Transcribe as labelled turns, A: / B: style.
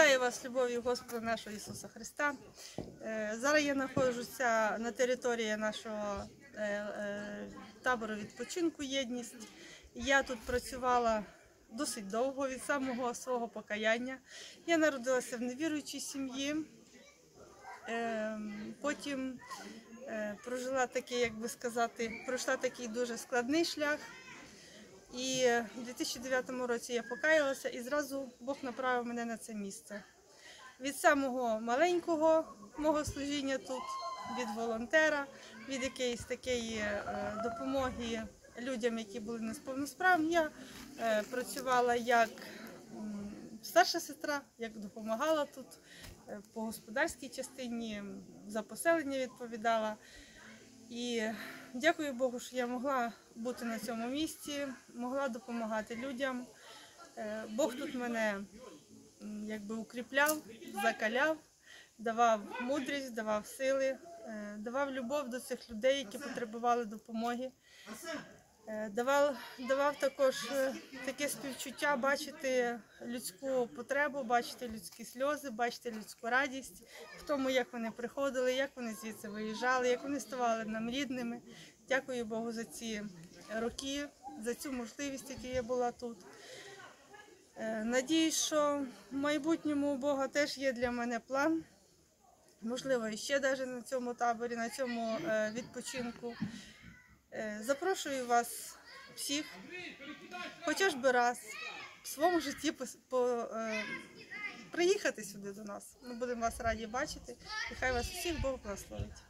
A: Вітаю вас, любов'ю Господа нашого Ісуса Христа. Е, Зараз я знаходжуся на території нашого е, е, табору відпочинку Єдність. Я тут працювала досить довго від самого свого покаяння. Я народилася в невіруючій сім'ї. Е, Потім прожила такий, як би сказати, пройшла такий дуже складний шлях. І в 2009 році я покаялася і зразу Бог направив мене на це місце. Від самого маленького мого служіння тут, від волонтера, від якоїсь такої е, допомоги людям, які були несповносправні, я е, працювала як старша сестра, як допомагала тут е, по господарській частині, за поселення відповідала. І дякую Богу, що я могла бути на цьому місці, могла допомагати людям. Е, Бог тут мене якби укріпляв, закаляв, давав мудрість, давав сили, е, давав любов до цих людей, які потребували допомоги. Давав, давав також е, таке співчуття бачити людську потребу, бачити людські сльози, бачити людську радість в тому, як вони приходили, як вони звідси виїжджали, як вони ставали нам рідними. Дякую Богу за ці роки, за цю можливість, яка я була тут. Е, Надіюсь, що в майбутньому у Бога теж є для мене план. Можливо, ще навіть на цьому таборі, на цьому е, відпочинку. Запрошую вас всіх, хоча ж би раз в своєму житті по, по, е, приїхати сюди до нас. Ми будемо вас раді бачити. І хай вас всіх Бог благословить.